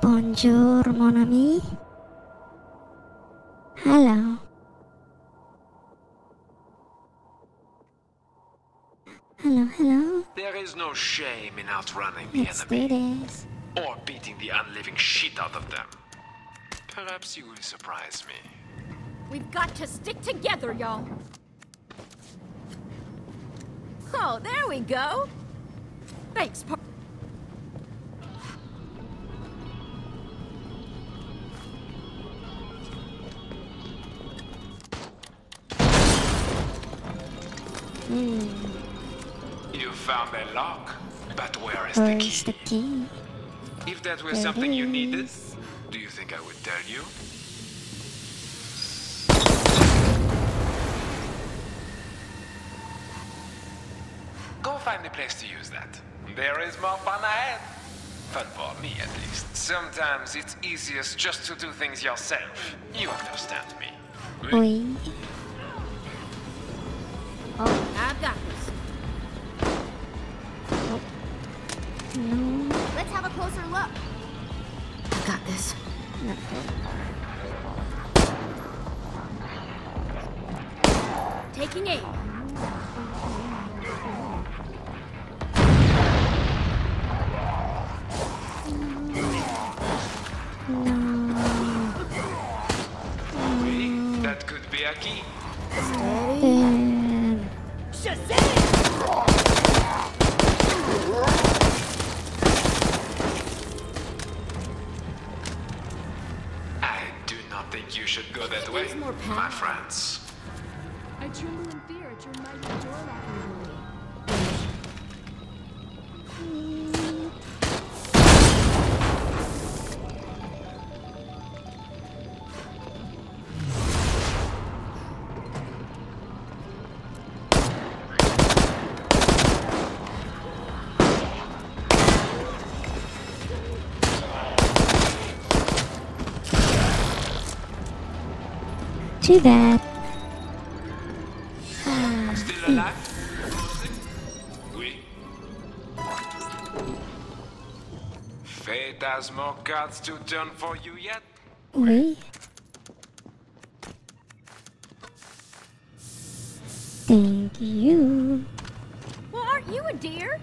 Bonjour, mon ami. Hello. Hello, hello. There is no shame in outrunning the Let's do enemy this. or beating the unliving shit out of them. Perhaps you will surprise me. We've got to stick together, y'all. Oh, there we go. Thanks, par- Hmm. You found a lock, but where is the Where's key? the key? If that There it something you needed, do you think I would tell you? Go find a place to use that. There is more fun ahead. Fun for me, at least. Sometimes it's easiest just to do things yourself. You understand me. Hmm? Oui. Oh, I've got this. No, Let's have a closer look. I've got this. not Taking aim. No. Oui, that could be a key. Damn. I do not think you should go that way, my friends. I tremble in fear at your mighty Too bad. Still alive? Ah, oui. Hmm. Fate has more cards to turn for you yet? Oui. Thank you. Well, aren't you a dear?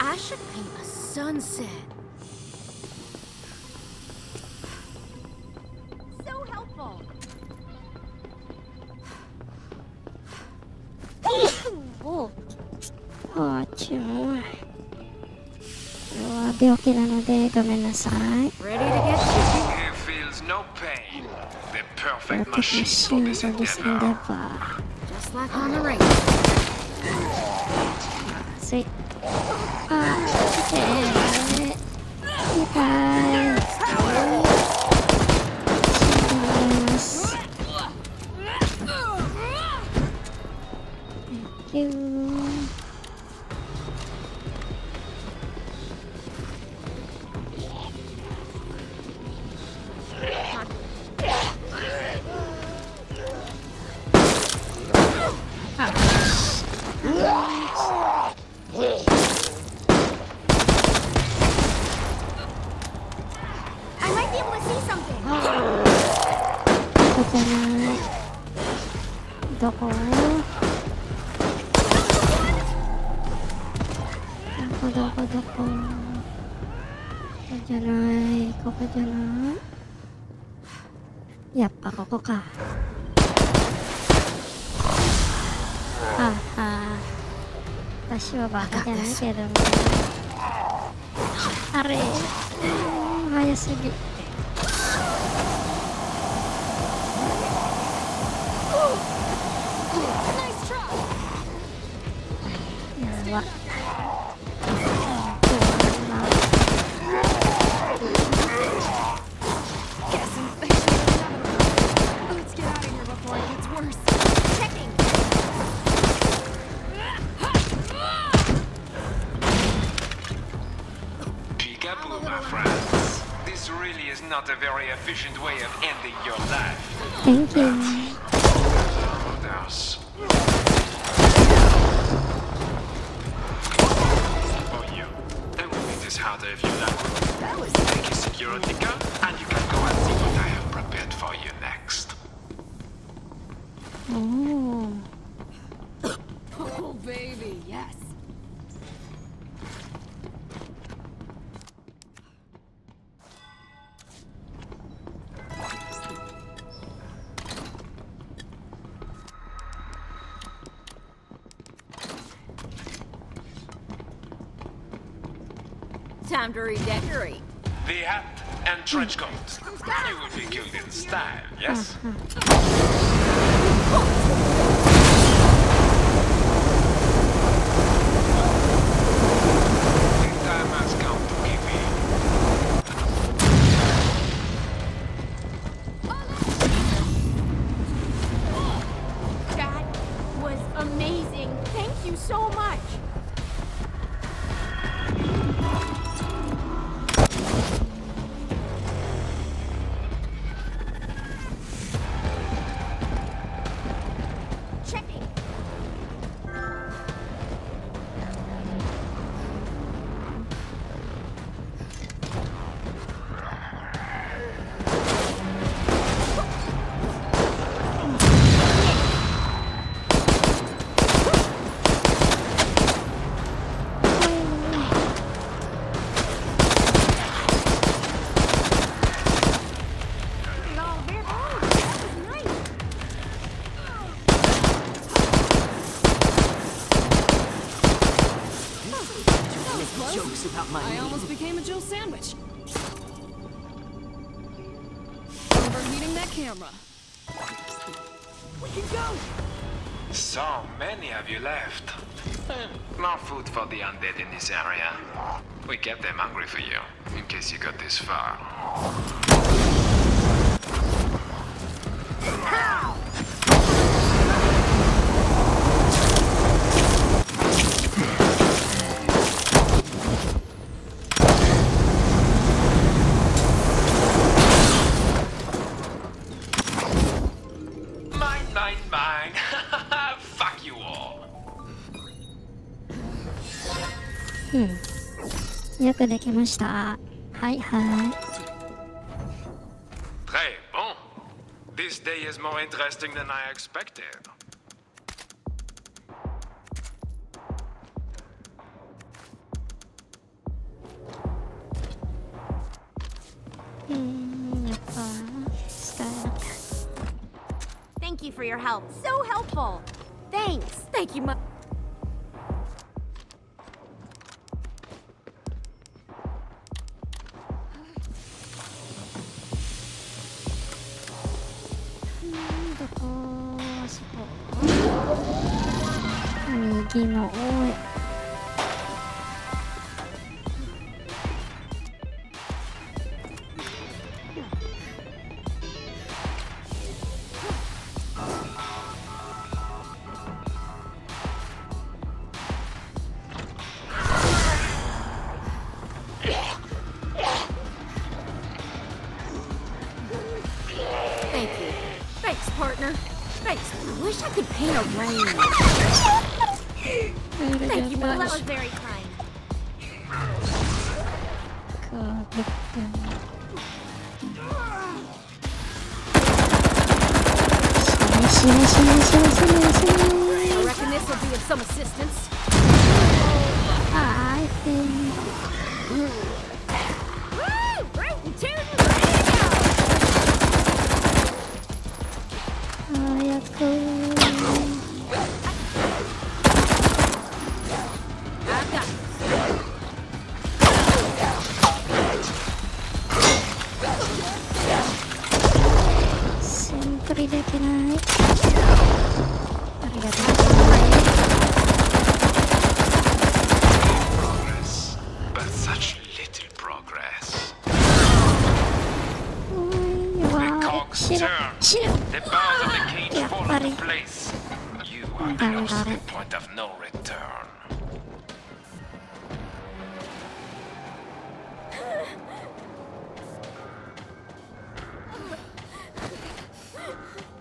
I should paint a sunset. Abbiamo che la node come na sai. Ready to get shifty? He feels no pain. The perfect Perfect machine for machine this for this endeavor. Oh, endeavor. Just like on the radio. Ako dyan ay. Ako ka dyan ay. Yap, ako ko ka. Ha, ha. 私はバカじゃないけどね。あれ、うん早すぎ。 Nice try. やば。 not a very efficient way of ending your life. Thank you. Others. For you. I will make this harder if you like. Take a security guard, and you can go and see what I have prepared for you next. Oh, Time to redecorate. The hat and trench coat. You will be killed in style, yes? camera. We can go! So many of you left. More food for the undead in this area. We kept them hungry for you, in case you got this far. くできましたはいはい Très bon. This day is more interesting than I expected. うーんやっぱ使えなかった Thank you for your help. So helpful. Thanks. Thank you, mu- 右のおい「Thank you. Thanks, partner. Thanks. I wish I could paint a rain. Thank you much. That was very kind. God, look at them. I reckon this will be of some assistance. I think. Oh, yeah, cool. ンプルできないありがとうございます Progress. But such little progress. おい The わ cogs しろ turn. しろ The bars of the cage Yeah, fall buddy. into place. You are Got it, close to got the it. point of no return.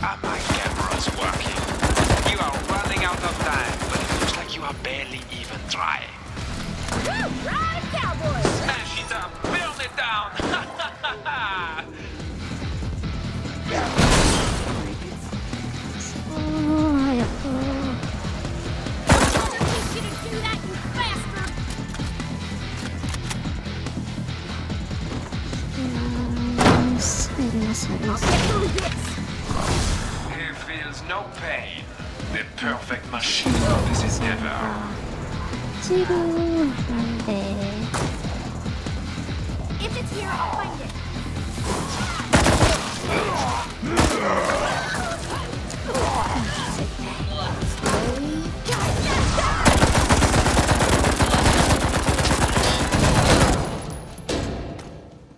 Are my camera's working. You are running out of time, but it looks like you are barely even trying. Woo! Ride, cowboy! Smash it up! Burn it down! Yes, yes. I'll get through this knows no pain. The perfect machine this is ever. If it's here, I'll find it.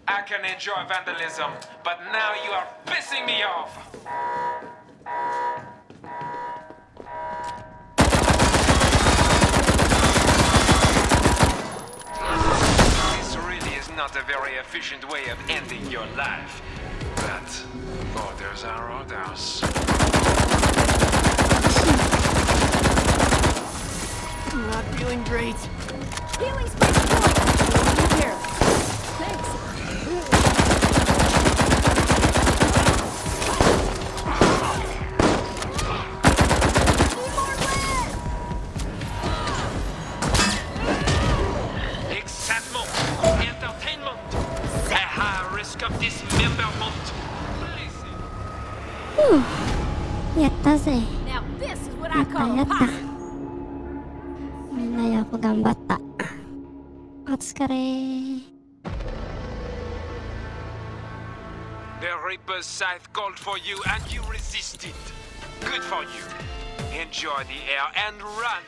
I can enjoy vandalism, but now you are pissing me off! This really is not a very efficient way of ending your life. But orders are orders. I'm not feeling great. Healing spray deployed! Here. Thanks. The Reaper's Scythe called for you and you resisted. Good for you. Enjoy the air and run.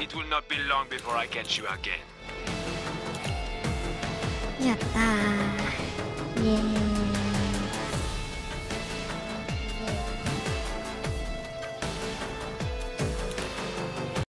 It will not be long before I catch you again. Yeah.